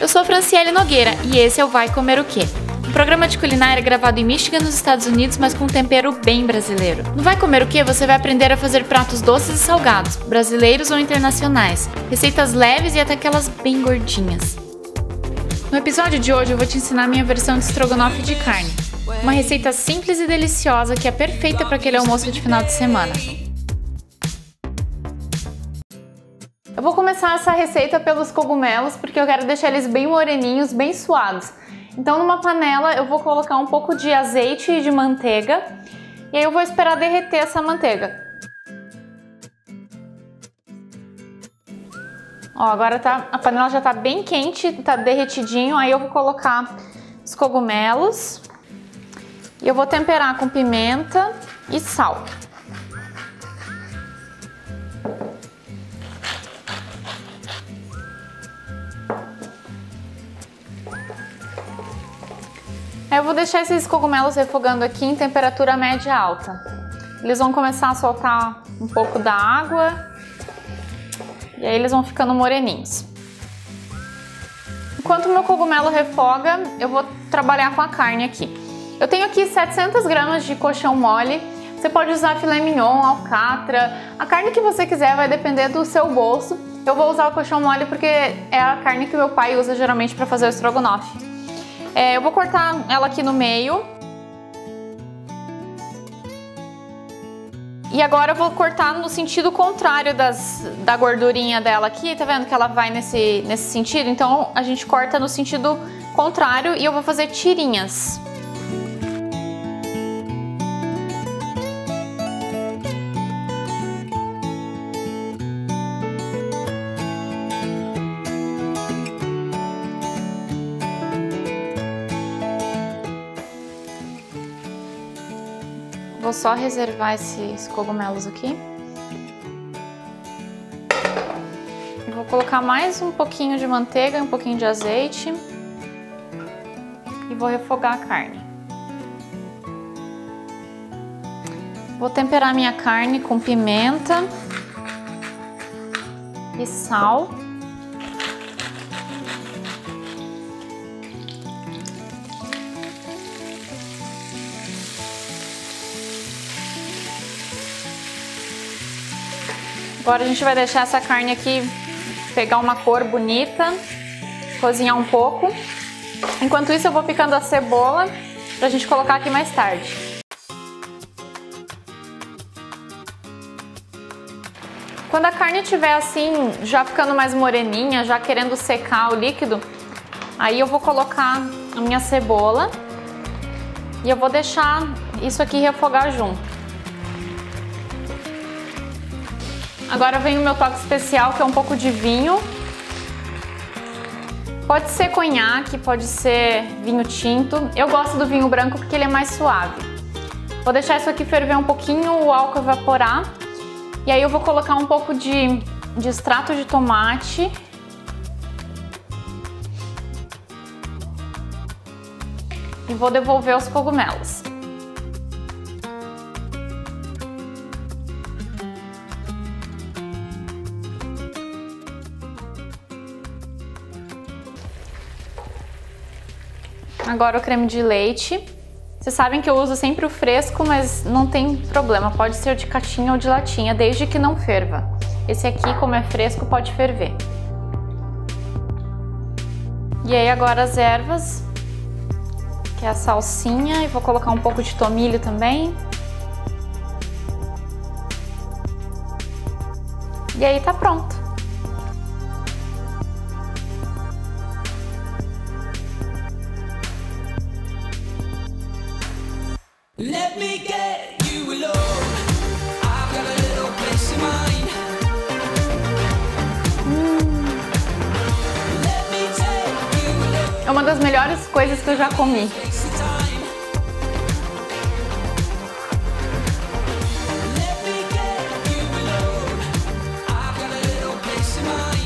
Eu sou Franciele Nogueira e esse é o Vai Comer o Quê? Um programa de culinária gravado em Michigan, nos Estados Unidos, mas com um tempero bem brasileiro. No Vai Comer o Quê? Você vai aprender a fazer pratos doces e salgados, brasileiros ou internacionais, receitas leves e até aquelas bem gordinhas. No episódio de hoje eu vou te ensinar minha versão de estrogonofe de carne. Uma receita simples e deliciosa que é perfeita para aquele almoço de final de semana. Eu vou começar essa receita pelos cogumelos, porque eu quero deixar eles bem moreninhos, bem suados. Então numa panela eu vou colocar um pouco de azeite e de manteiga, e aí eu vou esperar derreter essa manteiga. Ó, agora tá, a panela já tá bem quente, tá derretidinho, aí eu vou colocar os cogumelos e eu vou temperar com pimenta e sal. Eu vou deixar esses cogumelos refogando aqui em temperatura média alta. Eles vão começar a soltar um pouco da água e aí eles vão ficando moreninhos. Enquanto o meu cogumelo refoga, eu vou trabalhar com a carne aqui. Eu tenho aqui 700 gramas de colchão mole. Você pode usar filé mignon, alcatra, a carne que você quiser, vai depender do seu bolso. Eu vou usar o colchão mole porque é a carne que meu pai usa geralmente para fazer o estrogonofe. É, eu vou cortar ela aqui no meio. E agora eu vou cortar no sentido contrário das, da gordurinha dela aqui, tá vendo que ela vai nesse, nesse sentido? Então a gente corta no sentido contrário e eu vou fazer tirinhas. Vou só reservar esses cogumelos aqui. Vou colocar mais um pouquinho de manteiga e um pouquinho de azeite. E vou refogar a carne. Vou temperar minha carne com pimenta e sal. Agora a gente vai deixar essa carne aqui pegar uma cor bonita, cozinhar um pouco. Enquanto isso eu vou picando a cebola pra gente colocar aqui mais tarde. Quando a carne estiver assim, já ficando mais moreninha, já querendo secar o líquido, aí eu vou colocar a minha cebola e eu vou deixar isso aqui refogar junto. Agora vem o meu toque especial, que é um pouco de vinho. Pode ser conhaque, pode ser vinho tinto. Eu gosto do vinho branco porque ele é mais suave. Vou deixar isso aqui ferver um pouquinho, o álcool evaporar. E aí eu vou colocar um pouco de, de extrato de tomate. E vou devolver os cogumelos. Agora o creme de leite. Vocês sabem que eu uso sempre o fresco, mas não tem problema, pode ser de caixinha ou de latinha, desde que não ferva. Esse aqui, como é fresco, pode ferver. E aí agora as ervas, que é a salsinha, e vou colocar um pouco de tomilho também. E aí tá pronto. É uma das melhores coisas que eu já comi. Let me get you alone. I've got a little place in mind. Hmm.